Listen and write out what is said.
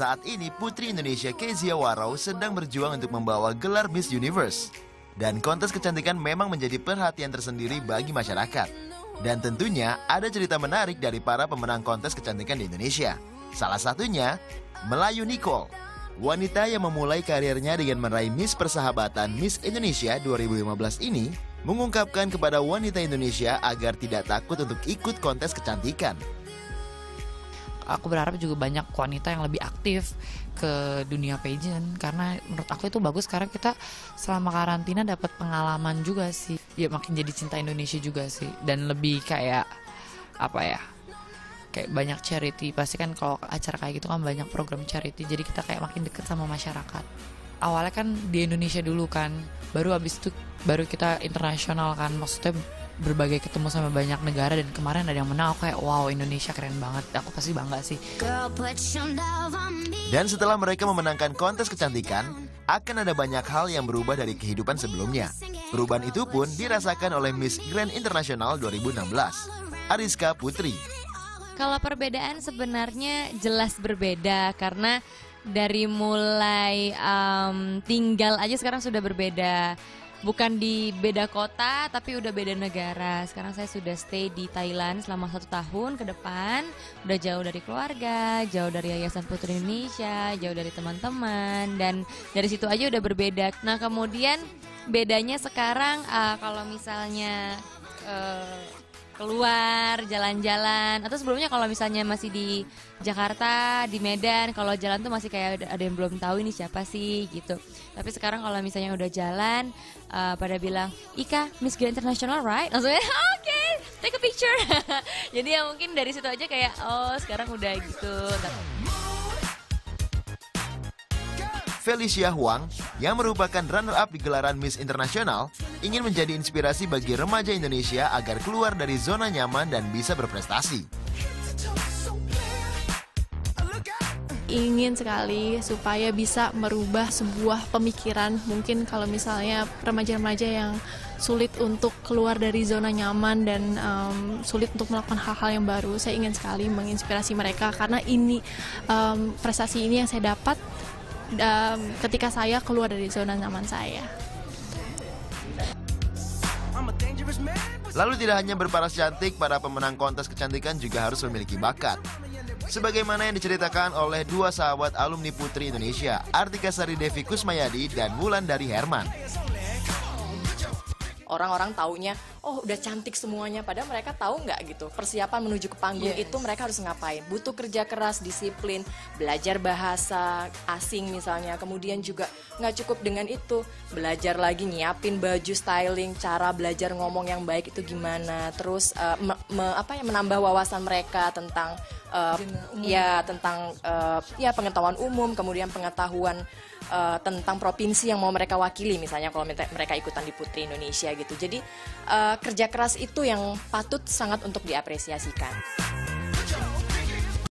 Saat ini Putri Indonesia Kezia Warau sedang berjuang untuk membawa gelar Miss Universe. Dan kontes kecantikan memang menjadi perhatian tersendiri bagi masyarakat. Dan tentunya ada cerita menarik dari para pemenang kontes kecantikan di Indonesia. Salah satunya Melayu Nicole, wanita yang memulai karirnya dengan meraih Miss Persahabatan Miss Indonesia 2015 ini mengungkapkan kepada wanita Indonesia agar tidak takut untuk ikut kontes kecantikan aku berharap juga banyak wanita yang lebih aktif ke dunia pageant. Karena menurut aku itu bagus karena kita selama karantina dapat pengalaman juga sih. Ya makin jadi cinta Indonesia juga sih. Dan lebih kayak apa ya kayak banyak charity. Pasti kan kalau acara kayak gitu kan banyak program charity. Jadi kita kayak makin deket sama masyarakat. Awalnya kan di Indonesia dulu kan. Baru abis itu baru kita internasional kan. Maksudnya berbagai ketemu sama banyak negara dan kemarin ada yang menang aku kayak wow Indonesia keren banget. Aku pasti bangga sih. Dan setelah mereka memenangkan kontes kecantikan akan ada banyak hal yang berubah dari kehidupan sebelumnya. Perubahan itu pun dirasakan oleh Miss Grand International 2016 Ariska Putri. Kalau perbedaan sebenarnya jelas berbeda karena dari mulai um, tinggal aja sekarang sudah berbeda bukan di beda kota tapi udah beda negara. Sekarang saya sudah stay di Thailand selama satu tahun ke depan. Udah jauh dari keluarga, jauh dari Yayasan Putri Indonesia, jauh dari teman-teman dan dari situ aja udah berbeda. Nah kemudian bedanya sekarang uh, kalau misalnya uh, keluar jalan-jalan. Atau sebelumnya kalau misalnya masih di Jakarta di Medan kalau jalan tuh masih kayak ada yang belum tahu ini siapa sih gitu. Tapi sekarang kalau misalnya udah jalan uh, pada bilang Ika Miss Grand International right? Langsungnya oke okay, take a picture. Jadi ya mungkin dari situ aja kayak oh sekarang udah gitu Felicia Huang yang merupakan runner-up di gelaran Miss Internasional ingin menjadi inspirasi bagi remaja Indonesia agar keluar dari zona nyaman dan bisa berprestasi. ingin sekali supaya bisa merubah sebuah pemikiran mungkin kalau misalnya remaja-remaja yang sulit untuk keluar dari zona nyaman dan um, sulit untuk melakukan hal-hal yang baru saya ingin sekali menginspirasi mereka karena ini um, prestasi ini yang saya dapat um, ketika saya keluar dari zona nyaman saya. Lalu tidak hanya berparas cantik, para pemenang kontes kecantikan juga harus memiliki bakat. Sebagaimana yang diceritakan oleh dua sahabat alumni Putri Indonesia, Artika Sari Devi Kusmayadi dan Wulan Dari Herman orang-orang taunya oh udah cantik semuanya. Padahal mereka tahu nggak gitu persiapan menuju ke panggung yes. itu mereka harus ngapain? Butuh kerja keras disiplin belajar bahasa asing misalnya kemudian juga nggak cukup dengan itu belajar lagi nyiapin baju styling cara belajar ngomong yang baik itu gimana terus uh, me, me, apa ya menambah wawasan mereka tentang uh, ya tentang uh, ya pengetahuan umum kemudian pengetahuan uh, tentang provinsi yang mau mereka wakili misalnya kalau mereka ikutan di Putri Indonesia gitu. Jadi uh, kerja keras itu yang patut sangat untuk diapresiasikan.